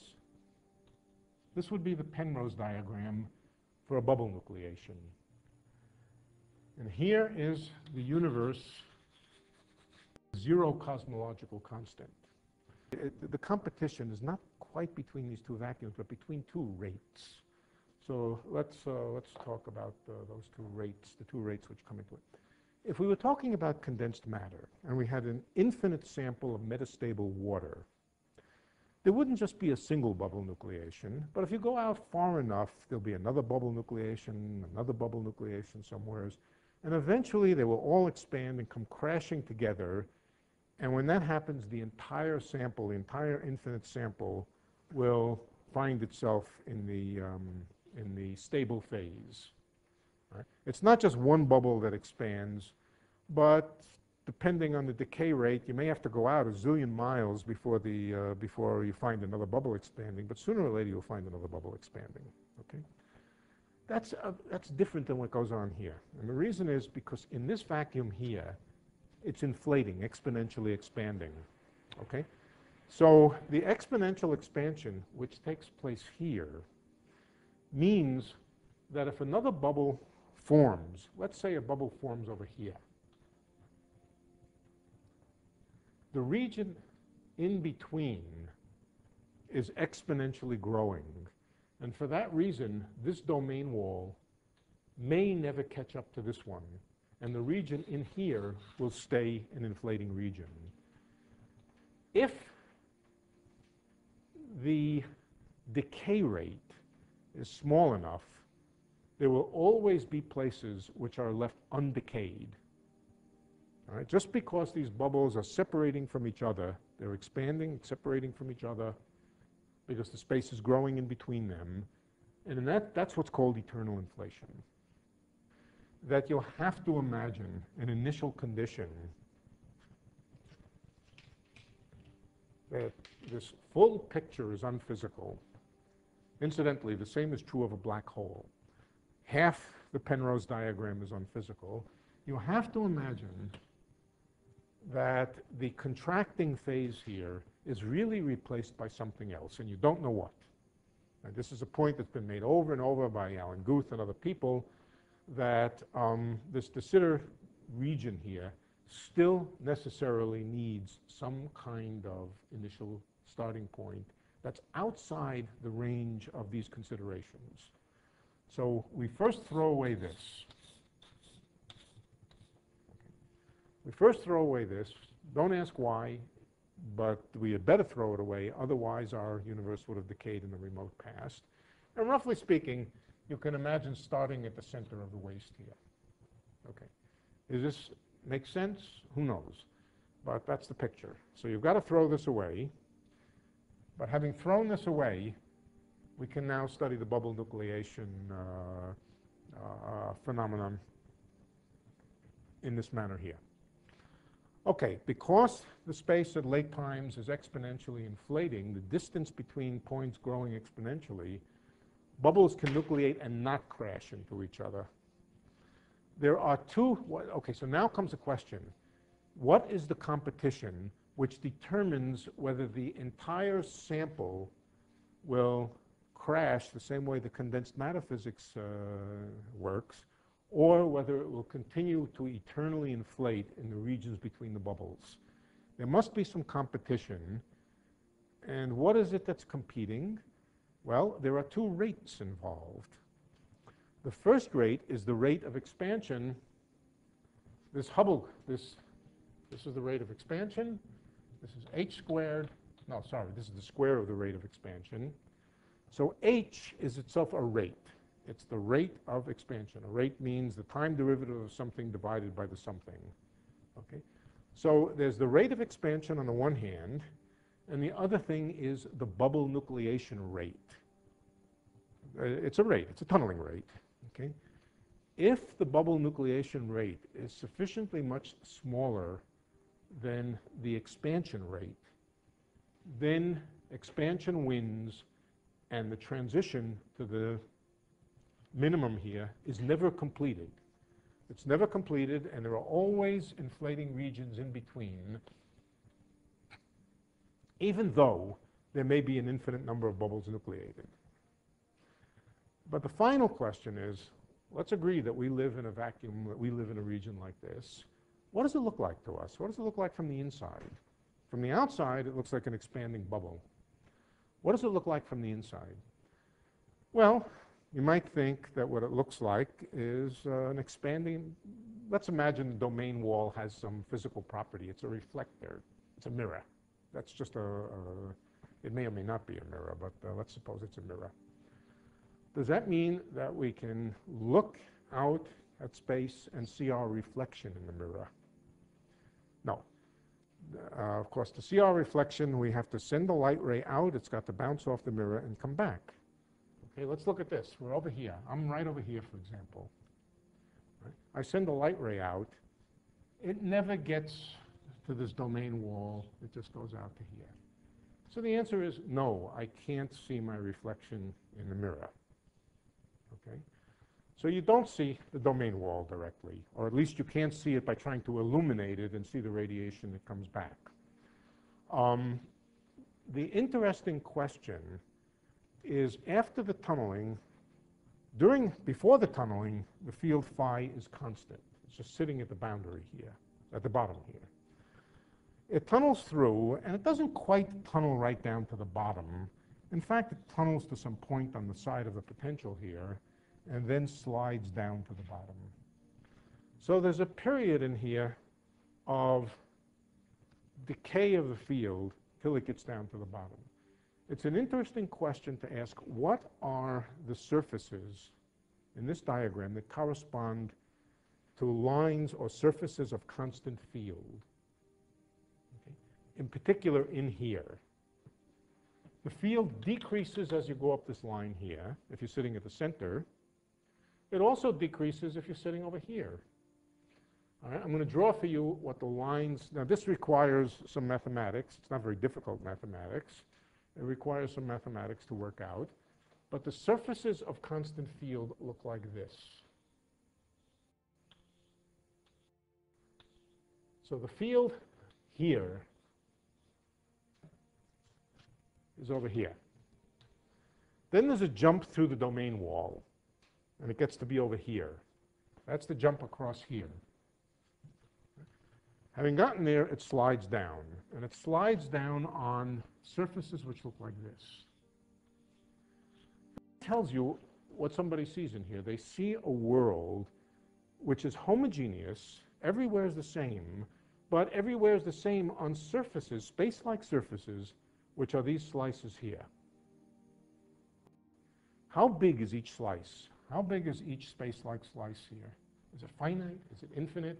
This would be the Penrose diagram for a bubble nucleation. And here is the universe, zero cosmological constant. The competition is not quite between these two vacuums, but between two rates. So let's, uh, let's talk about uh, those two rates, the two rates which come into it. If we were talking about condensed matter and we had an infinite sample of metastable water, there wouldn't just be a single bubble nucleation, but if you go out far enough, there'll be another bubble nucleation, another bubble nucleation somewheres, and eventually they will all expand and come crashing together. And when that happens, the entire sample, the entire infinite sample, will find itself in the, um, in the stable phase. Right? It's not just one bubble that expands, but depending on the decay rate, you may have to go out a zillion miles before, the, uh, before you find another bubble expanding, but sooner or later you'll find another bubble expanding, okay? That's, uh, that's different than what goes on here. And the reason is because in this vacuum here, it's inflating, exponentially expanding, okay? So the exponential expansion, which takes place here, means that if another bubble forms, let's say a bubble forms over here, The region in between is exponentially growing. And for that reason, this domain wall may never catch up to this one. And the region in here will stay an inflating region. If the decay rate is small enough, there will always be places which are left undecayed. All right? Just because these bubbles are separating from each other, they're expanding, separating from each other, because the space is growing in between them. And that, that's what's called eternal inflation. That you'll have to imagine an initial condition that this full picture is unphysical. Incidentally, the same is true of a black hole. Half the Penrose diagram is unphysical. You have to imagine that the contracting phase here is really replaced by something else, and you don't know what. this is a point that's been made over and over by Alan Guth and other people, that um, this de Sitter region here still necessarily needs some kind of initial starting point that's outside the range of these considerations. So we first throw away this. We first throw away this. Don't ask why, but we had better throw it away. Otherwise, our universe would have decayed in the remote past. And roughly speaking, you can imagine starting at the center of the waist here. Okay. Does this make sense? Who knows? But that's the picture. So you've got to throw this away. But having thrown this away, we can now study the bubble nucleation uh, uh, phenomenon in this manner here. Okay, because the space at late times is exponentially inflating, the distance between points growing exponentially, bubbles can nucleate and not crash into each other. There are two, okay, so now comes the question. What is the competition which determines whether the entire sample will crash the same way the condensed matter physics uh, works, or whether it will continue to eternally inflate in the regions between the bubbles. There must be some competition. And what is it that's competing? Well, there are two rates involved. The first rate is the rate of expansion. This Hubble, this, this is the rate of expansion. This is h squared. No, sorry, this is the square of the rate of expansion. So h is itself a rate. It's the rate of expansion. A rate means the time derivative of something divided by the something. Okay? So there's the rate of expansion on the one hand, and the other thing is the bubble nucleation rate. Uh, it's a rate, it's a tunneling rate. Okay? If the bubble nucleation rate is sufficiently much smaller than the expansion rate, then expansion wins and the transition to the minimum here is never completed. It's never completed, and there are always inflating regions in between, even though there may be an infinite number of bubbles nucleated. But the final question is, let's agree that we live in a vacuum, that we live in a region like this. What does it look like to us? What does it look like from the inside? From the outside, it looks like an expanding bubble. What does it look like from the inside? Well, you might think that what it looks like is uh, an expanding, let's imagine the domain wall has some physical property. It's a reflector. It's a mirror. That's just a, a It may or may not be a mirror, but uh, let's suppose it's a mirror. Does that mean that we can look out at space and see our reflection in the mirror? No. Uh, of course, to see our reflection, we have to send the light ray out. It's got to bounce off the mirror and come back. Okay, let's look at this. We're over here. I'm right over here, for example. Right? I send the light ray out. It never gets to this domain wall. It just goes out to here. So the answer is no, I can't see my reflection in the mirror. Okay? So you don't see the domain wall directly, or at least you can't see it by trying to illuminate it and see the radiation that comes back. Um, the interesting question is after the tunneling, during, before the tunneling, the field phi is constant. It's just sitting at the boundary here, at the bottom here. It tunnels through, and it doesn't quite tunnel right down to the bottom. In fact, it tunnels to some point on the side of the potential here, and then slides down to the bottom. So there's a period in here of decay of the field till it gets down to the bottom. It's an interesting question to ask, what are the surfaces in this diagram that correspond to lines or surfaces of constant field? In particular, in here. The field decreases as you go up this line here, if you're sitting at the center. It also decreases if you're sitting over here. All right, I'm going to draw for you what the lines, now this requires some mathematics. It's not very difficult mathematics. It requires some mathematics to work out. But the surfaces of constant field look like this. So the field here is over here. Then there's a jump through the domain wall, and it gets to be over here. That's the jump across here. Having gotten there, it slides down, and it slides down on surfaces which look like this. It tells you what somebody sees in here. They see a world which is homogeneous, everywhere is the same, but everywhere is the same on surfaces, space-like surfaces, which are these slices here. How big is each slice? How big is each space-like slice here? Is it finite? Is it infinite?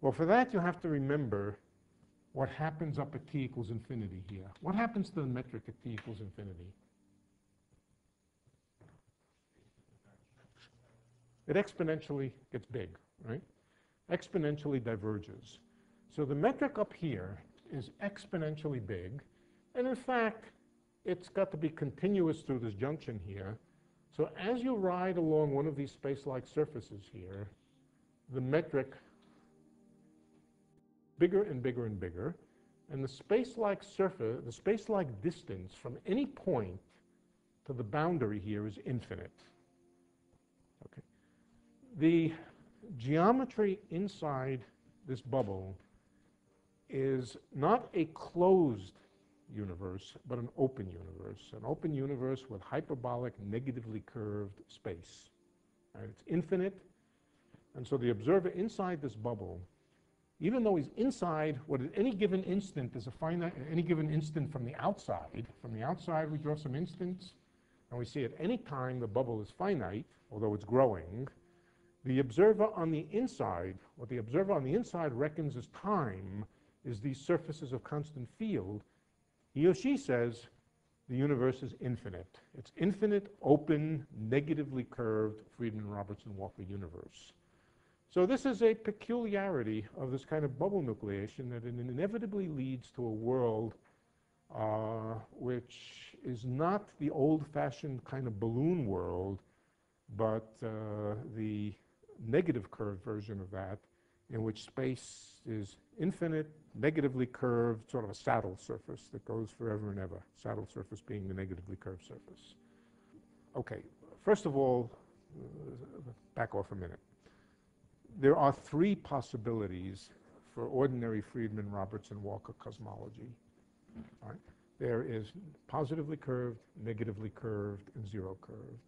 Well, for that, you have to remember what happens up at t equals infinity here. What happens to the metric at t equals infinity? It exponentially gets big, right? Exponentially diverges. So the metric up here is exponentially big, and in fact, it's got to be continuous through this junction here. So as you ride along one of these space-like surfaces here, the metric bigger and bigger and bigger. And the space-like surface, the space-like distance from any point to the boundary here is infinite. Okay. The geometry inside this bubble is not a closed universe, but an open universe. An open universe with hyperbolic, negatively curved space. Right? It's infinite. And so the observer inside this bubble even though he's inside what at any given instant is a finite, any given instant from the outside, from the outside we draw some instants, and we see at any time the bubble is finite, although it's growing, the observer on the inside, what the observer on the inside reckons as time, is these surfaces of constant field. He or she says the universe is infinite. It's infinite, open, negatively curved Friedmann-Robertson-Walker universe. So this is a peculiarity of this kind of bubble nucleation that it inevitably leads to a world uh, which is not the old-fashioned kind of balloon world, but uh, the negative curved version of that, in which space is infinite, negatively curved, sort of a saddle surface that goes forever and ever, saddle surface being the negatively curved surface. Okay, first of all, back off a minute there are three possibilities for ordinary Friedmann, Robertson, Walker cosmology. Right? There is positively curved, negatively curved, and zero curved.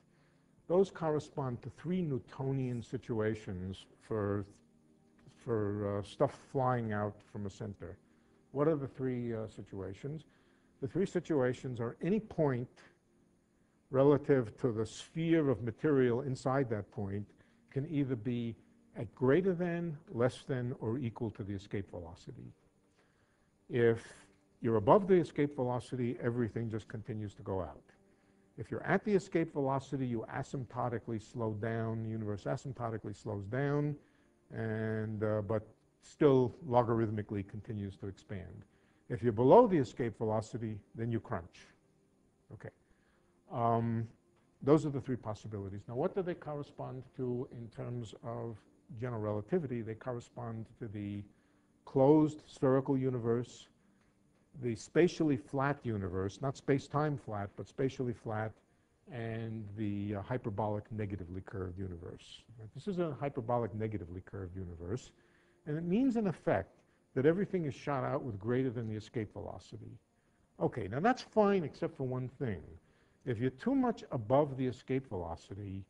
Those correspond to three Newtonian situations for, for uh, stuff flying out from a center. What are the three uh, situations? The three situations are any point relative to the sphere of material inside that point can either be at greater than, less than, or equal to the escape velocity. If you're above the escape velocity, everything just continues to go out. If you're at the escape velocity, you asymptotically slow down, the universe asymptotically slows down, and, uh, but still logarithmically continues to expand. If you're below the escape velocity, then you crunch. Okay. Um, those are the three possibilities. Now, what do they correspond to in terms of general relativity? They correspond to the closed spherical universe, the spatially flat universe, not space-time flat, but spatially flat, and the uh, hyperbolic negatively curved universe. Right? This is a hyperbolic negatively curved universe, and it means, in effect, that everything is shot out with greater than the escape velocity. Okay, now that's fine except for one thing. If you're too much above the escape velocity,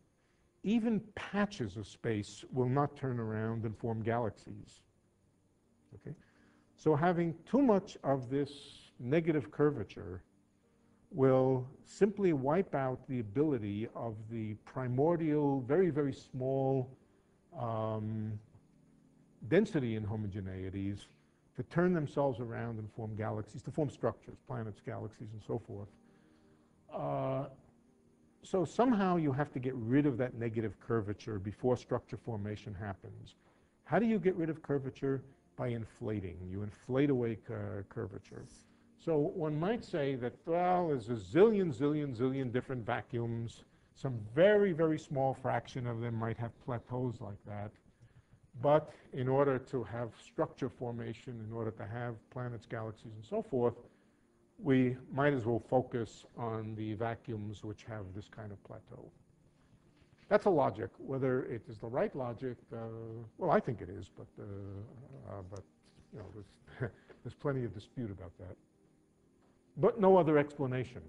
even patches of space will not turn around and form galaxies. Okay? So having too much of this negative curvature will simply wipe out the ability of the primordial, very, very small um, density inhomogeneities to turn themselves around and form galaxies, to form structures, planets, galaxies, and so forth. Uh, so somehow you have to get rid of that negative curvature before structure formation happens. How do you get rid of curvature? By inflating. You inflate away curvature. So one might say that, well, there's a zillion, zillion, zillion different vacuums. Some very, very small fraction of them might have plateaus like that. But in order to have structure formation, in order to have planets, galaxies, and so forth, we might as well focus on the vacuums which have this kind of plateau. That's a logic. Whether it is the right logic, uh, well, I think it is, but, uh, uh, but you know, there's, there's plenty of dispute about that. But no other explanation.